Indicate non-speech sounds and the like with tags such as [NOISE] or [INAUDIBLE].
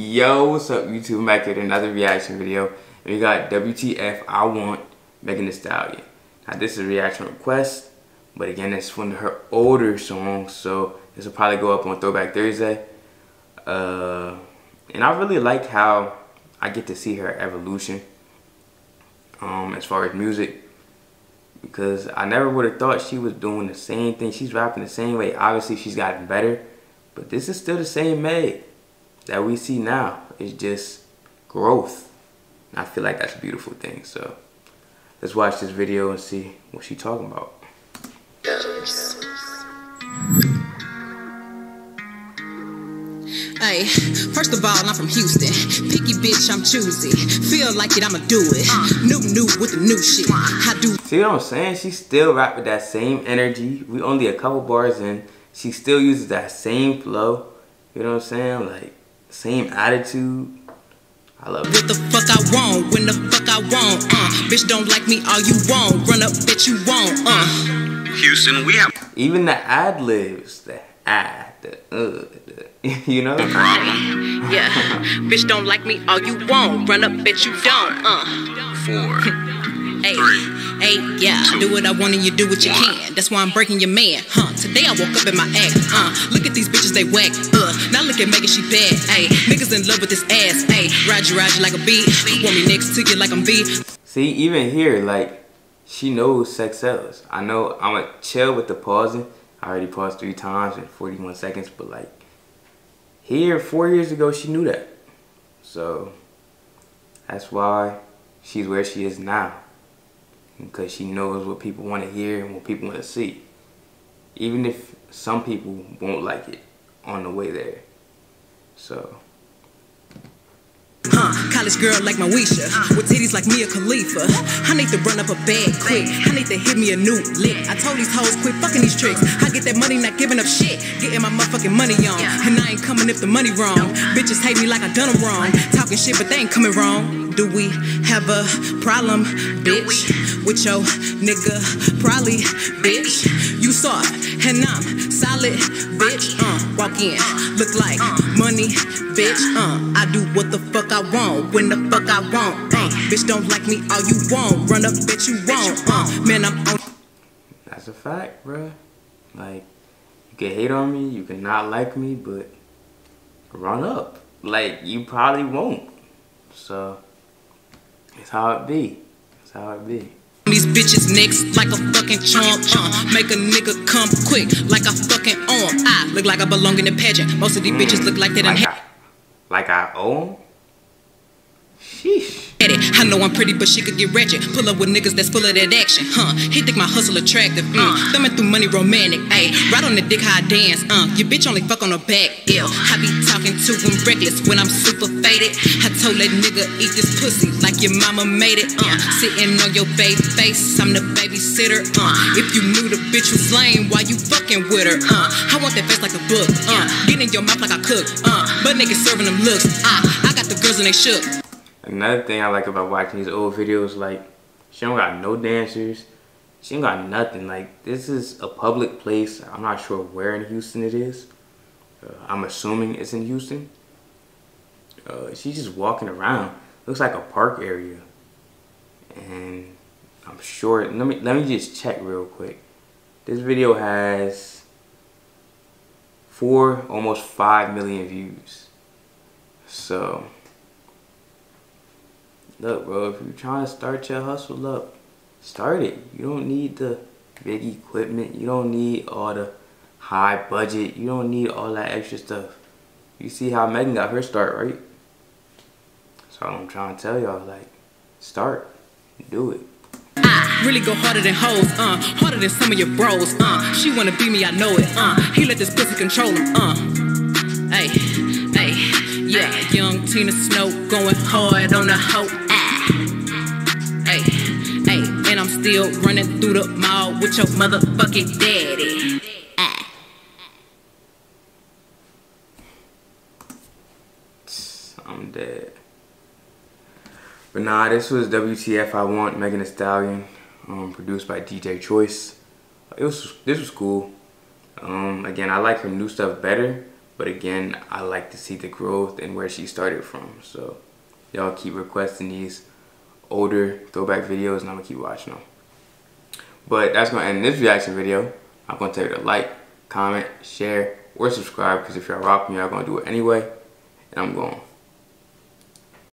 Yo, what's up YouTube? I'm back with another reaction video. And we got WTF I Want Megan Thee Stallion. Now this is a reaction request, but again it's one of her older songs, so this will probably go up on Throwback Thursday. Uh, and I really like how I get to see her evolution um, as far as music because I never would have thought she was doing the same thing. She's rapping the same way. Obviously, she's gotten better, but this is still the same Meg that we see now. is just growth. And I feel like that's a beautiful thing. So let's watch this video and see what she's talking about. Hey, first of all, I'm from Houston. Picky bitch, I'm choosy. Feel like it, I'ma do it. New, new with the new shit. I do. See what I'm saying? She still rap with that same energy. We only a couple bars in. She still uses that same flow. You know what I'm saying? Like, same attitude. I love it. What the fuck I want, when the fuck I want, uh. Bitch don't like me, all you want. Run up, bitch you want, uh. Houston, we have Even the ad libs, the ah, the uh, the, [LAUGHS] you know? problem. Yeah, bitch don't like me, all you want. Run up, bitch you don't, uh. Four, Hey, Hey, yeah. Do what I want and you do what you can. That's why I'm breaking your man, huh? Today I woke up in my act, uh. Look at these bitches, they whack, uh. Now look at Megan, she bad, hey. Niggas in love with this ass, hey. Ride you like a bee. Want me next to you like I'm B. See, even here, like, she knows sex sells. I know I'm gonna chill with the pausing. I already paused three times in 41 seconds, but like, here, four years ago, she knew that. So, that's why she's where she is now. Because she knows what people want to hear and what people want to see. Even if some people won't like it on the way there. So, Huh, college girl like my Weisha, with titties like Mia Khalifa. I need to run up a bag quick. I need to hit me a new lick. I told these hoes quit fucking these tricks. I get that money, not giving up shit. Getting my motherfucking money on, and I ain't coming if the money wrong. Bitches hate me like I done them wrong. Talking shit, but they ain't coming wrong. Do we have a problem, bitch? With your nigga, probably, bitch. You soft, and I'm solid, bitch. Uh, walk in, look like money, bitch. Uh, I do what the fuck I want, when the fuck I want. Uh, bitch don't like me, all you want. Run up, bitch you won't. Uh, man, I'm on. that's a fact, bruh. Like, you can hate on me, you can not like me, but run up. Like, you probably won't. So, it's how it be. It's how it be. These bitches necks like a fucking charm. Uh, make a nigga come quick like a fucking arm. I look like I belong in the pageant. Most of these bitches look like they done Like I, like I own? Sheesh. I know I'm pretty, but she could get ratchet. Pull up with niggas that's full of that action. Huh? He think my hustle attractive. Mm. Thumbing through money romantic. Ayy, right on the dick how I dance. Uh, your bitch only fuck on her back. Ew. I be talking to him reckless when I'm super faded. I told that nigga eat this pussy like your mama made it. Uh, sitting on your baby face. I'm the babysitter. Uh, if you knew the bitch was lame, why you fucking with her? Uh, I want that face like a book. Uh, get in your mouth like I cook. Uh, but niggas serving them looks. Uh, I got the girls and they shook. Another thing I like about watching these old videos, like, she don't got no dancers. She ain't got nothing. Like, this is a public place. I'm not sure where in Houston it is. Uh, I'm assuming it's in Houston. Uh, she's just walking around. Looks like a park area. And I'm sure, let me, let me just check real quick. This video has four, almost five million views. So, Look, bro, if you're trying to start your hustle up, start it. You don't need the big equipment. You don't need all the high budget. You don't need all that extra stuff. You see how Megan got her start, right? So I'm trying to tell y'all, like, start. Do it. I really go harder than hoes, uh, harder than some of your bros, uh. She wanna be me, I know it, uh. He let this pussy control him, uh. Hey, hey, yeah, young Tina Snow going hard on the hoe, still running through the mall with your motherfucking daddy. Ah. I'm dead. But nah, this was WTF I Want, Megan Thee Stallion, um, produced by DJ Choice. It was this was cool. Um, again, I like her new stuff better, But again, I like to see the growth and where she started from. So y'all keep requesting these older throwback videos and I'm gonna keep watching them. But that's gonna end this reaction video. I'm gonna tell you to like, comment, share, or subscribe because if y'all rock me, y'all gonna do it anyway. And I'm going.